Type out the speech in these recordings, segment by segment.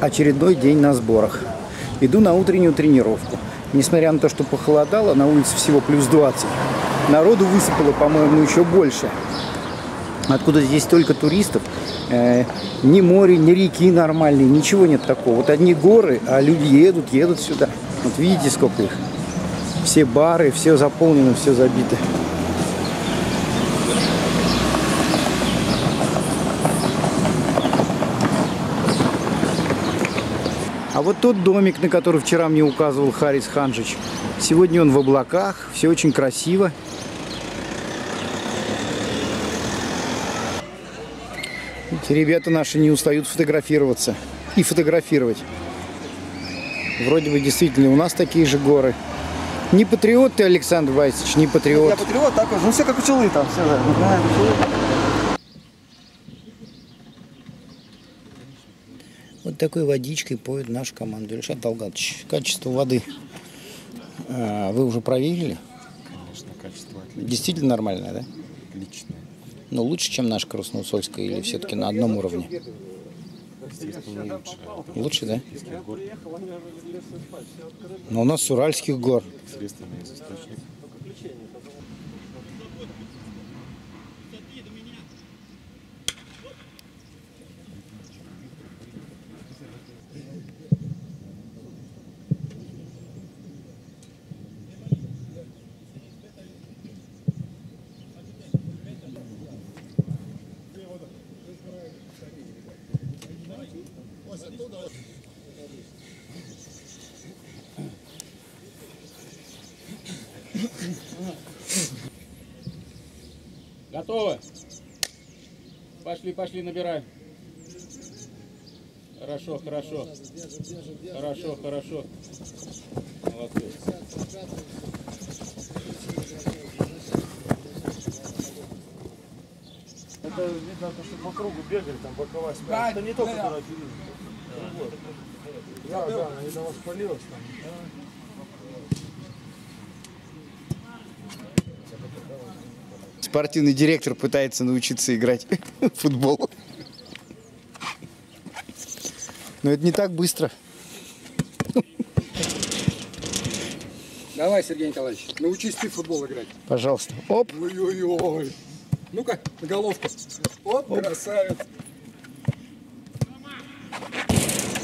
Очередной день на сборах. Иду на утреннюю тренировку. Несмотря на то, что похолодало, на улице всего плюс 20. Народу высыпало, по-моему, еще больше. Откуда здесь столько туристов, э, ни моря, ни реки нормальные, ничего нет такого. Вот одни горы, а люди едут, едут сюда. Вот видите, сколько их. Все бары, все заполнено, все забито. А вот тот домик, на который вчера мне указывал Харис Ханжич, сегодня он в облаках, все очень красиво. Эти ребята наши не устают фотографироваться и фотографировать. Вроде бы действительно у нас такие же горы. Не патриот ты, Александр Васильевич, не патриот. Я патриот такой же, ну все как пчелы там, все, да. Да. Такой водичкой поет наша команда. Ильшат Талгатович, качество воды а, вы уже проверили? Конечно, качество отличное. Действительно нормальное, да? Отличное. Но лучше, чем наша Красноусольская или все-таки на одном уровне? Естественно, лучше. Лучше, да? Гор Но у нас с Уральских гор. средствами из источника. Готовы? Пошли, пошли, набирай. Хорошо, хорошо. Хорошо, хорошо. Молодцы. Это видно, то, что по кругу бегали, там боковая спина. Это не то, которое впереди. Вот. Да, да, она, видно, воспалилась там. Спортивный директор пытается научиться играть в футбол. Но это не так быстро. Давай, Сергей Николаевич, научись ты в футбол играть. Пожалуйста. Оп. Ой-ой-ой. Ну-ка, на головку. Оп, красавец.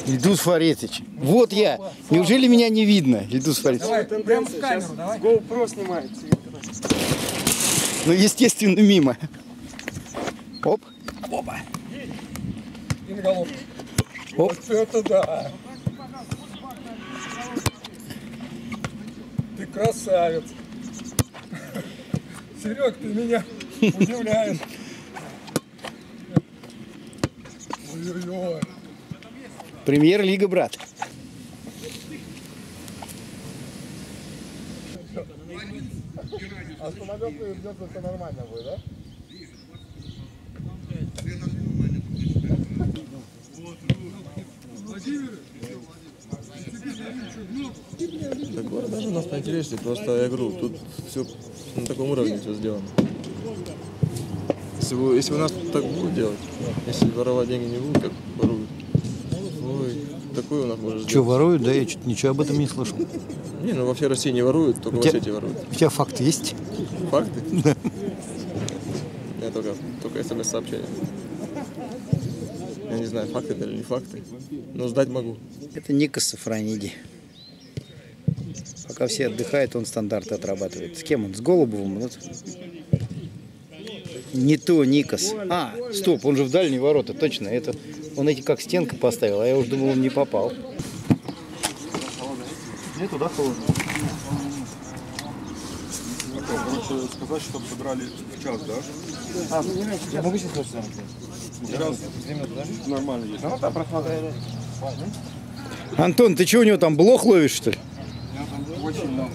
Ильдус Фаретович. Вот я. Неужели меня не видно, Ильдус Фаретович? Давай, прям в камеру, давай. GoPro снимает. Ну, естественно, мимо. Оп. И на головку. Оп. Вот это да. Ты красавец. Серег, ты меня удивляешь. Ой-ой-ой. Премьер-лига, брат. Это нормально будет, да? Да город даже нас поинтереснее, просто я говорю, тут все на таком уровне все сделано. Если, бы- если у нас так будут делать, если воровать деньги не будут, как воруют, ой, такой у нас может Что, сделать. воруют? Да я что-то ничего об этом не слышал. Не, ну во всей России не воруют, только в тебя- Осетии воруют. У тебя факт есть? Факты? Я только, только смс-сообщение. Я не знаю, факты это или не факты, но сдать могу. Это Никос Сафрониди. Пока все отдыхают, он стандарты отрабатывает. С кем он? С Голубовым? Вот. Не то Никос. А, стоп, он же в дальние ворота, точно. Это он эти как стенка поставил, а я уже думал, он не попал. Мне туда холодно. Короче, сказать, чтобы забрали в час, да? А, ну, я могу сейчас сюда? Час. Нормально есть. Ну, да, просмотрели. Антон, ты что у него там блох ловишь, что ли? Очень много.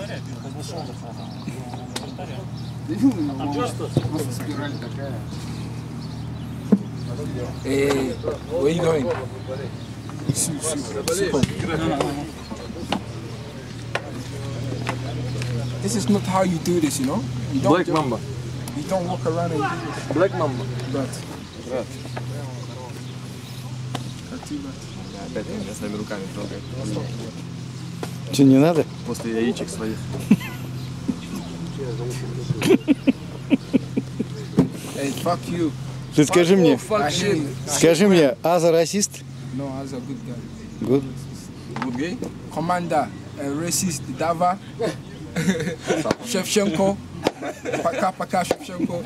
Просто спираль такая. Эй, where you going? This is not how you do this, you know? You don't Black just- Mamba. You don't walk around and do this. Black Mamba. But Как спортивно. Опять меня своими руками трогает. Что, не надо? После яичек своих. Hey, fuck you. Ты скажи мне, скажи мне, Аза расист? No, a good guy. Good. Good gay? Commander, uh, racist, Dava, Shevchenko, Paka Paka Shevchenko.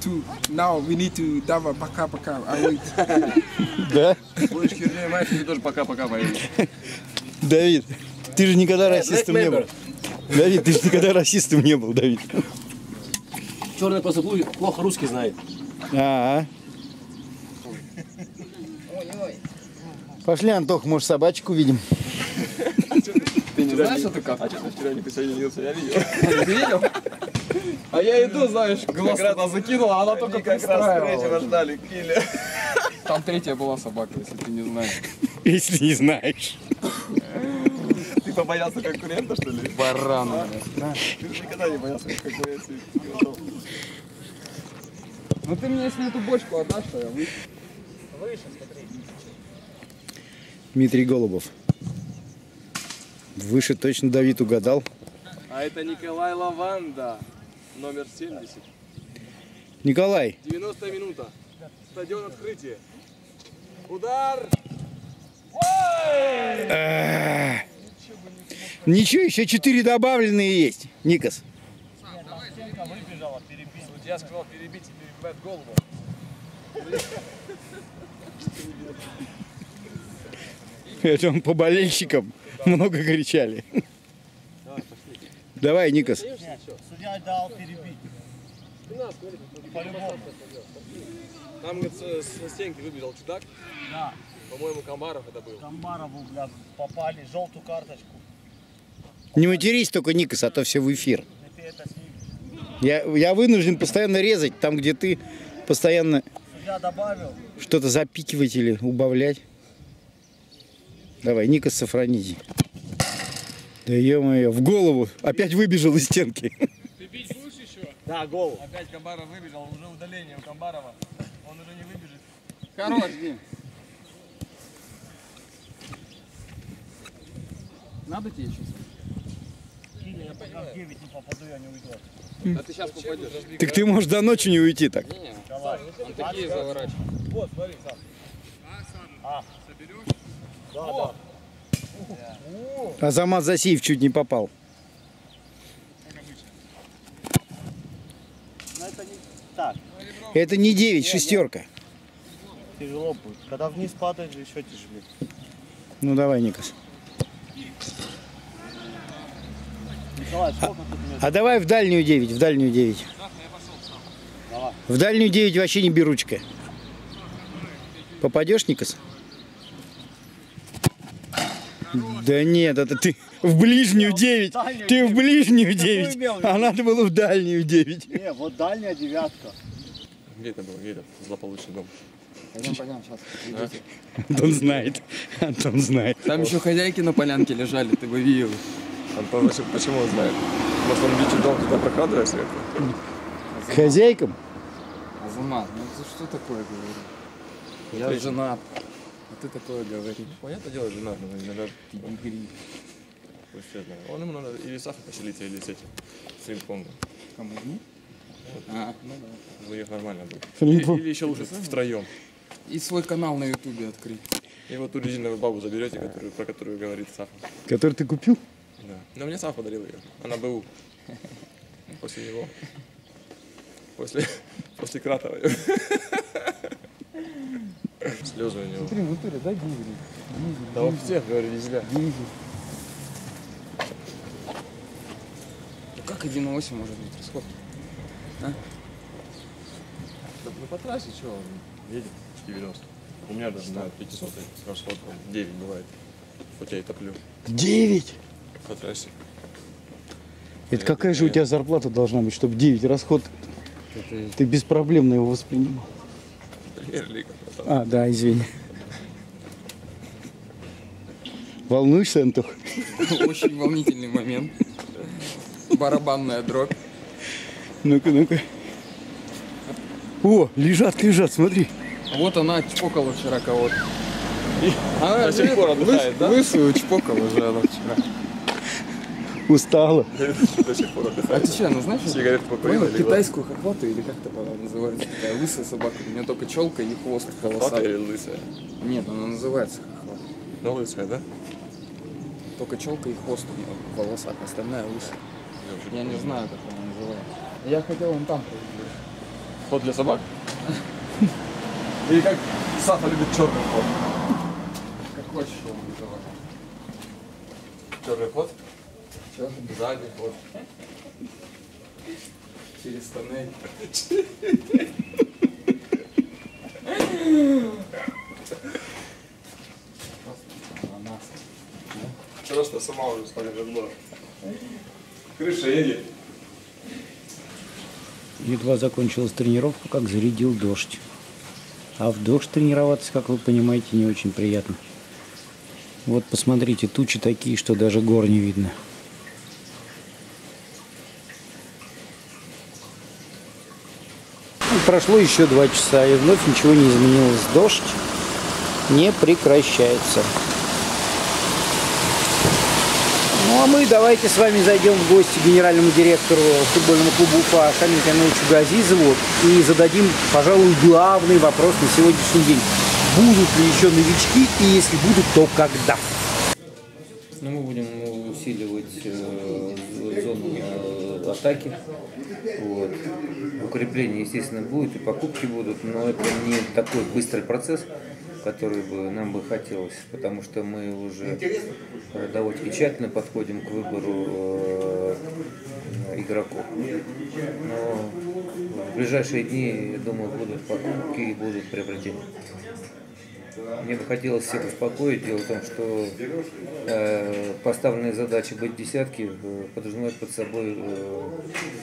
Two. Now we need to Dava Paka Paka. I wait. Да? Будешь херней мать, тебе тоже пока-пока поедешь. Давид, ты же никогда расистом не был. Давид, ты же никогда расистом не был, Давид. Черный просто плохо русский знает. А, -а. Пошли, Антох, может, собачку увидим. Ты не знаешь, что ты как? А что ты вчера не присоединился? Я видел. Ты видел? А я иду, знаешь, глаз туда закинула, а она только как раз третьего ждали, килли. Там третья была собака, если ты не знаешь. Если не знаешь. Ты побоялся конкурента, что ли? Баран. Ты же никогда не боялся конкуренции. Ну ты мне если эту бочку отдашь, то я выйду. Дмитрий Голубов. Выше точно Давид угадал. А это Николай Лаванда, номер 70. Николай, 90 минута. Стадион открытие. Удар! ничего, еще четыре добавленные есть. Никас. Судья сказал перебить перебивает голову. Это он по болельщикам много кричали. Давай, Никас. Судья дал перебить. Там, говорит, с, с стенки выбежал чудак. Да. По-моему, Камаров это был. Комарову, бля, попали, желтую карточку. Не матерись только, Никас, а то все в эфир. Это снимешь. Я, я вынужден постоянно резать там, где ты постоянно что-то запикивать или убавлять. Давай, Никас, сохраните. Да ё-моё, в голову. Опять выбежал из стенки. Да, гол. Опять Камаров выбежал, уже удаление у Камарова. Он уже не выбежит. Хорош, Дим. Надо тебе сейчас? Я пока в 9 не попаду, я не уйду. А ты сейчас попадешь. Так ты можешь до ночи не уйти так. Давай. Он такие заворачивает. Вот, смотри, сам. А, соберешь? Да, да. Азамат Засиев чуть не попал. Это не так. Это не 9, шестерка. Тяжело будет. Когда вниз падает, же еще тяжелее. Ну давай, Никас. Метров? А давай в дальнюю 9, в дальнюю 9. Давай. В дальнюю 9 вообще не беручка. Попадешь, Никас? Да нет, это ты в ближнюю 9. Ты в ближнюю 9. имел в виду? А надо было в дальнюю 9. Не, вот дальняя девятка. Где это было? Где это? Злополучный дом. Пойдем, пойдем, сейчас. Антон знает. Антон знает. Там еще хозяйки на полянке лежали, ты бы видел. Антон вообще почему он знает? Может он бичит дом туда прокрадывается? К хозяйкам? Азамат, ну ты что такое говоришь? Я женат. А ты такое говоришь. Понятное дело, жена, но иногда педигри. Он ему надо или Сафа поселить, или с этим, с Ринг-Конгом. Кому? А, У них нормально будет. Или, или еще лучше втроем. и свой канал на ютубе открыть. И вот ту резиновую бабу заберете, которую, про которую говорит Сафа. Который ты купил? Да. Но мне Сафа подарил ее. Она БУ. После него. После, после Кратова. Слезы у него. Смотри, в натуре, да, гиви? Да у всех, говорю, везде. Ну как 1.8 может быть расход? Да, ну по трассе что, он едет 90. У меня даже на 500 расход там 9 бывает. Хоть я и топлю 9. По трассе. Это какая же у тебя зарплата должна быть, чтобы 9 расход? Ты беспроблемно его воспринимал. Премьер-лига. братан. А, да, извини. Волнуешься, Антох? Очень волнительный момент. Барабанная дробь. Ну-ка, ну-ка. О, лежат, лежат, смотри. Вот она чпокала вчера кого-то. Она До сих пор отдыхает, да? Лысую чпокала же она вчера. Устала. До сих пор А ты что, ну знаешь? Сигарету покурила, китайскую хохвату или как это она называется? Такая лысая собака. У нее только челка и хвост волосатый. или лысая? Нет, она называется хохват. Ну, лысая, да? Только челка и хвост у нее волосатый, остальная лысая. Я не знаю, как она называется. Я хотел вон там проверить. Ход для собак? Или как Сафа любит черный ход? Как хочешь его называть. Черный ход? Чё? Задний ход. Через тоннель. Вчера что сама уже стали вербло. Крыша едет. Едва закончилась тренировка, как зарядил дождь. А в дождь тренироваться, как вы понимаете, не очень приятно. Вот посмотрите, тучи такие, что даже гор не видно. Прошло еще два часа, и вновь ничего не изменилось. Дождь не прекращается. Ну а мы давайте с вами зайдем в гости к генеральному директору футбольного клуба Уфа Шамилю Камиловичу Газизову и зададим, пожалуй, главный вопрос на сегодняшний день. Будут ли еще новички и если будут, то когда? Ну, мы будем усиливать э, зону атаки. Вот. Укрепление, естественно, будет, и покупки будут, но это не такой быстрый процесс, который бы нам бы хотелось, потому что мы уже довольно тщательно подходим к выбору э, игроков. Но в ближайшие дни, я думаю, будут покупки и будут приобретения. Мне бы хотелось всех успокоить. Дело в том, что э, поставленная задача быть в десятке э, подразумевает под собой э,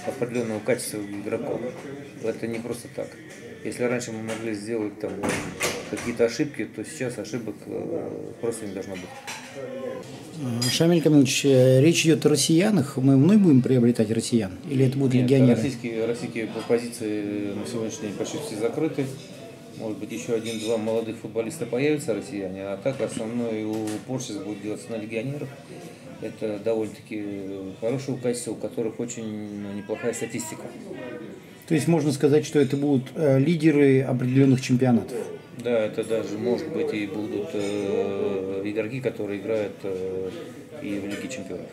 определенного качества игроков. Это не просто так. Если раньше мы могли сделать там э, какие-то ошибки, то сейчас ошибок э, просто не должно быть. Шамиль Камилович, э, речь идет о россиянах. Мы вновь будем приобретать россиян? Или это будут Нет, легионеры? российские, российские позиции на сегодняшний день почти все закрыты. Может быть, еще один-два молодых футболиста появятся россияне, а так основной упор сейчас будет делаться на легионеров. Это довольно-таки хорошие качества, у которых очень ну, неплохая статистика. То есть можно сказать, что это будут э, лидеры определенных чемпионатов. Да, это даже может быть и будут э, игроки, которые играют э, и в Лиге Чемпионов.